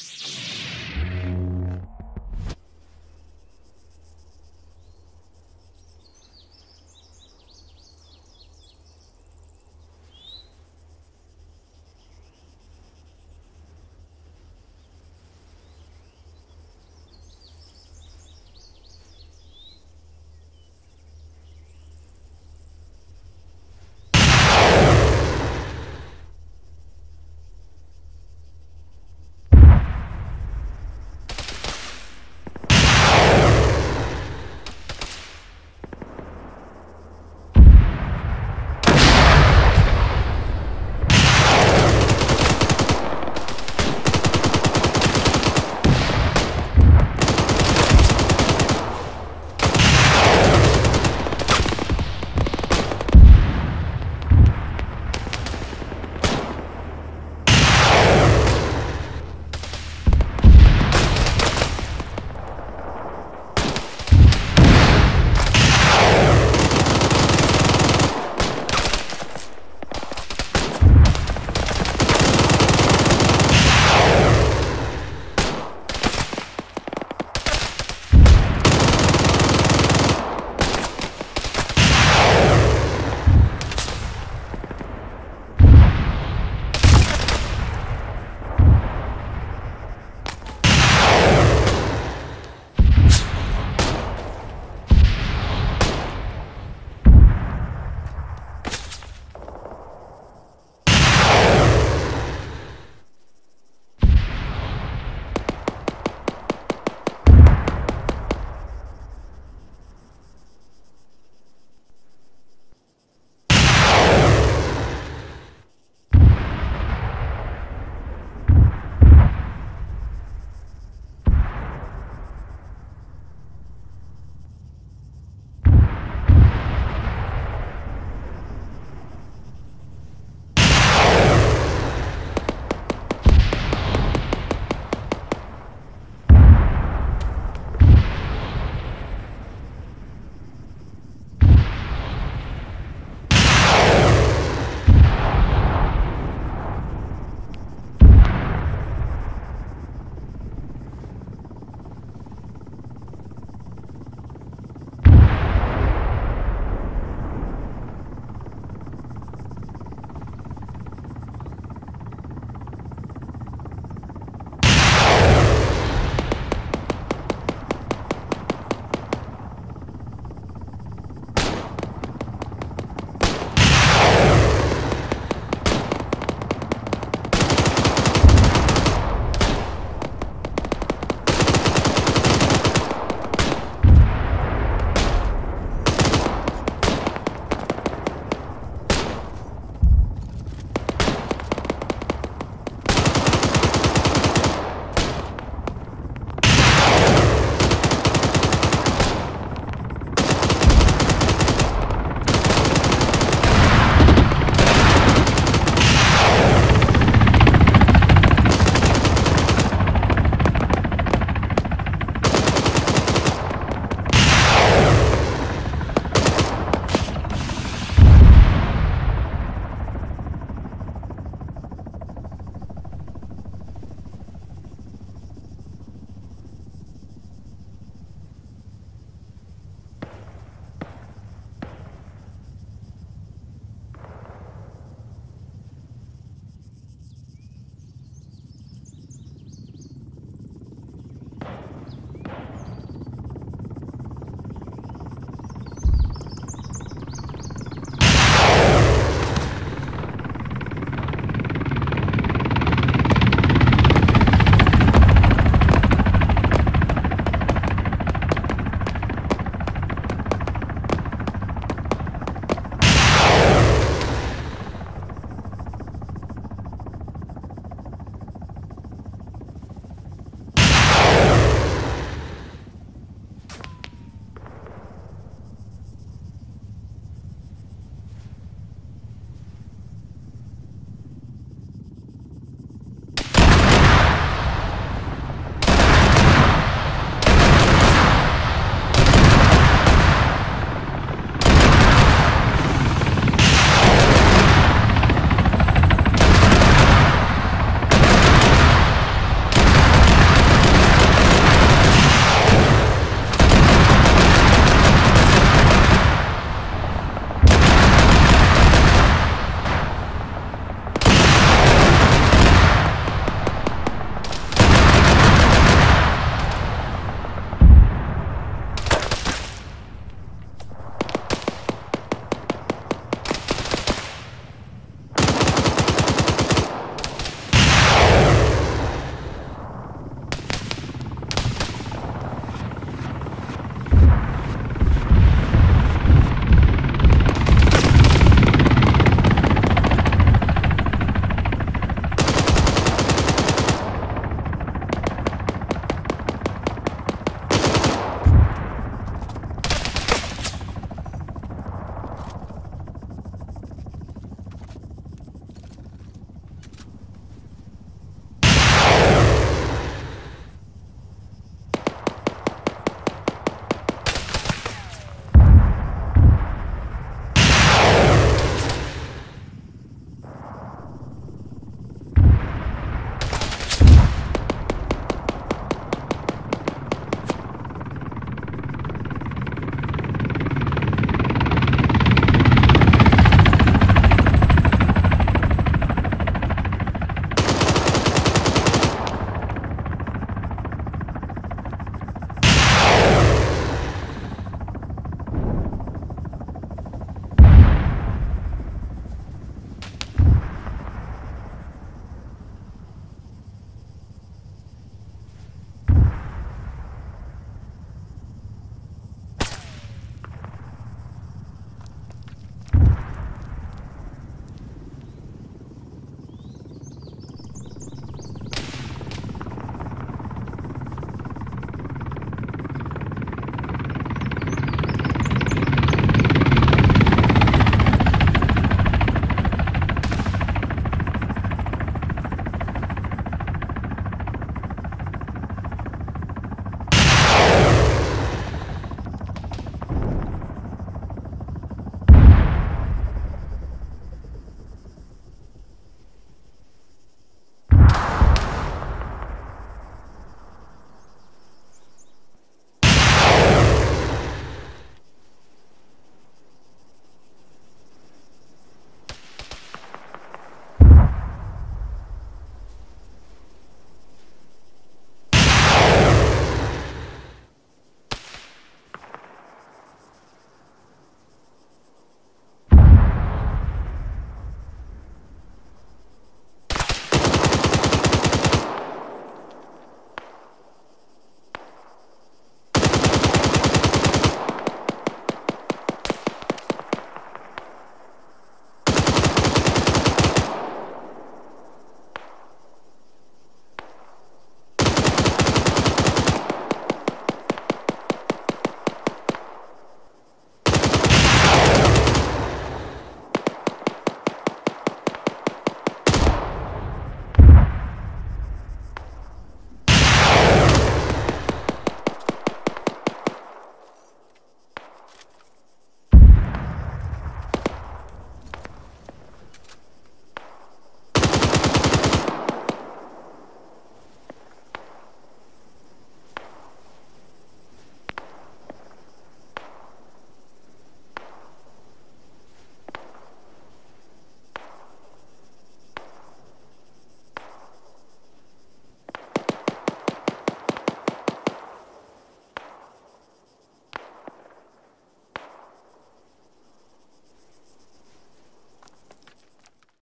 you